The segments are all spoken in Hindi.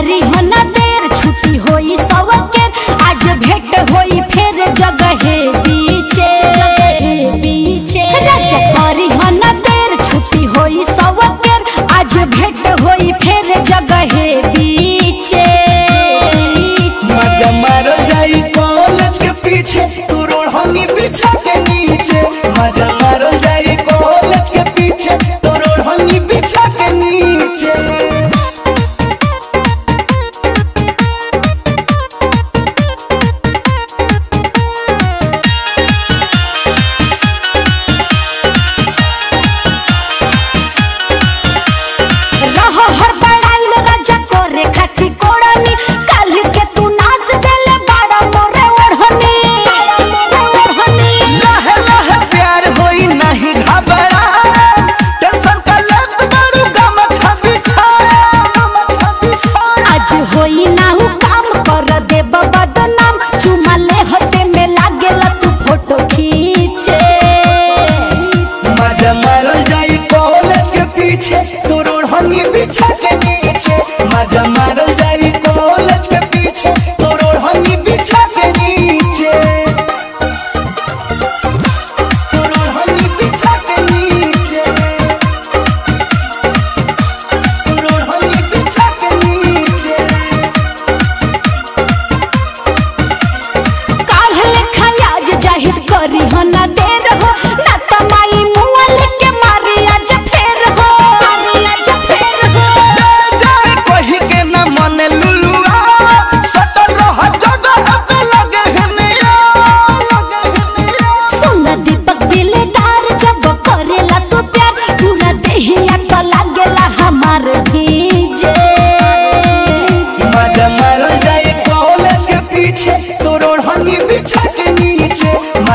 करी हो ना देर छुट्टी होई सवा के आज भेंट होई फिर जगह जगहे पीछे। पीछे करी हो ना देर छुट्टी होई सवा के आज भेंट होई फिर जगह जगहे पीछे। मज़ा मारो जाई कॉलेज के पीछे तू रोड़ रोहनी बिछा के नीचे। मज़ा मारो जाई कॉलेज के पीछे कॉलेज के पीछे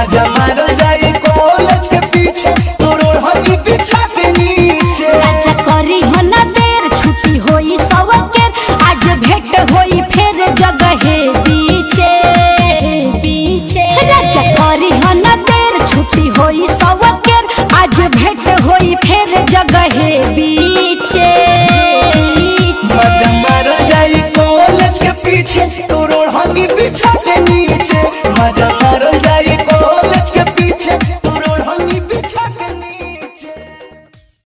आजा मार जाई कॉलेज के पीछे तोरो हनी बिछा के नीचे। आजा करी हो ना देर छुट्टी होई सवकेर आज भेट होई फिर जगह है पीछे पीछे। राजा करी हो ना देर छुट्टी होई सवकेर आज भेट होई फिर जगह है पीछे। आजा मार जाई कॉलेज के पीछे तोरो हनी बिछा के नीचे। मज़ा करो जा